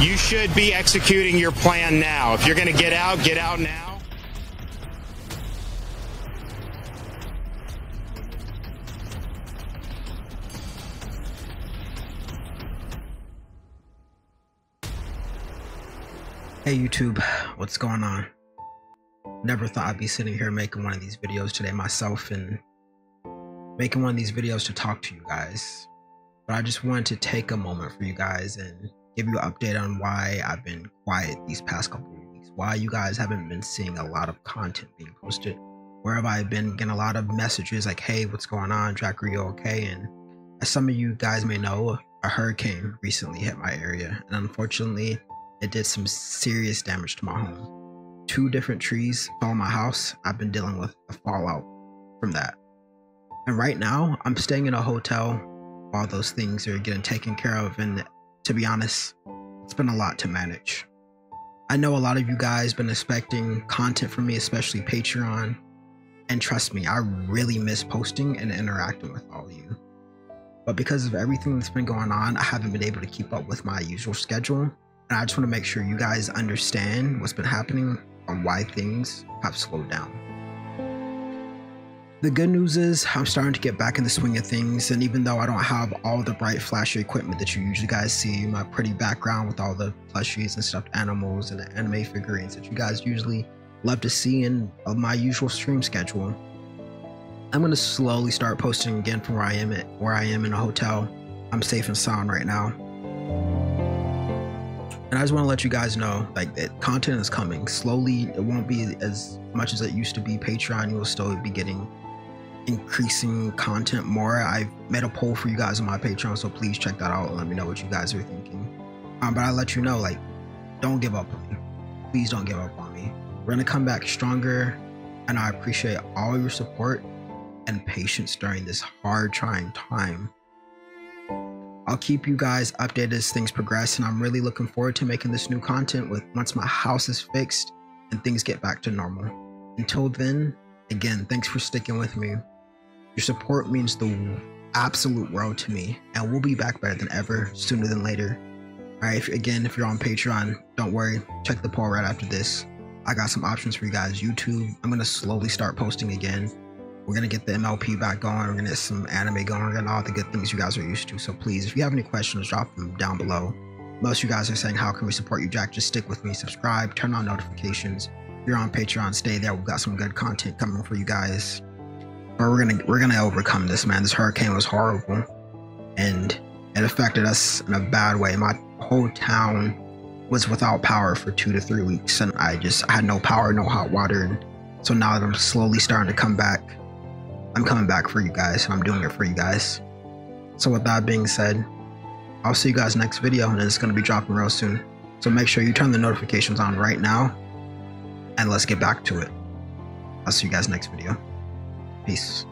you should be executing your plan now. If you're going to get out, get out now. Hey YouTube, what's going on? Never thought I'd be sitting here making one of these videos today myself and making one of these videos to talk to you guys. But I just wanted to take a moment for you guys and give you an update on why I've been quiet these past couple of weeks. Why you guys haven't been seeing a lot of content being posted. Where have I been getting a lot of messages like, hey, what's going on? Jack, are you okay? And as some of you guys may know, a hurricane recently hit my area. And unfortunately, it did some serious damage to my home. Two different trees fell on my house. I've been dealing with the fallout from that. And right now, I'm staying in a hotel while those things are getting taken care of. And to be honest, it's been a lot to manage. I know a lot of you guys been expecting content from me, especially Patreon. And trust me, I really miss posting and interacting with all of you. But because of everything that's been going on, I haven't been able to keep up with my usual schedule and I just want to make sure you guys understand what's been happening and why things have slowed down. The good news is I'm starting to get back in the swing of things, and even though I don't have all the bright flashy equipment that you usually guys see, my pretty background with all the plushies and stuffed animals and the anime figurines that you guys usually love to see in uh, my usual stream schedule, I'm gonna slowly start posting again from where I am at where I am in a hotel. I'm safe and sound right now. And I just want to let you guys know, like, that content is coming slowly. It won't be as much as it used to be. Patreon, you will still be getting increasing content more. I've made a poll for you guys on my Patreon, so please check that out and let me know what you guys are thinking. Um, but I let you know, like, don't give up on me. Please don't give up on me. We're gonna come back stronger, and I appreciate all your support and patience during this hard, trying time. I'll keep you guys updated as things progress, and I'm really looking forward to making this new content with once my house is fixed and things get back to normal. Until then, again, thanks for sticking with me. Your support means the absolute world to me, and we'll be back better than ever, sooner than later. All right, if, again, if you're on Patreon, don't worry, check the poll right after this. I got some options for you guys. YouTube, I'm gonna slowly start posting again. We're gonna get the MLP back going. We're gonna get some anime going. We're gonna all the good things you guys are used to. So please, if you have any questions, drop them down below. Most you guys are saying, "How can we support you, Jack?" Just stick with me, subscribe, turn on notifications. If you're on Patreon, stay there. We've got some good content coming for you guys. But we're gonna we're gonna overcome this, man. This hurricane was horrible, and it affected us in a bad way. My whole town was without power for two to three weeks, and I just I had no power, no hot water, and so now that I'm slowly starting to come back I'm coming back for you guys and I'm doing it for you guys. So with that being said, I'll see you guys next video and it's to be dropping real soon. So make sure you turn the notifications on right now and let's get back to it. I'll see you guys next video. Peace.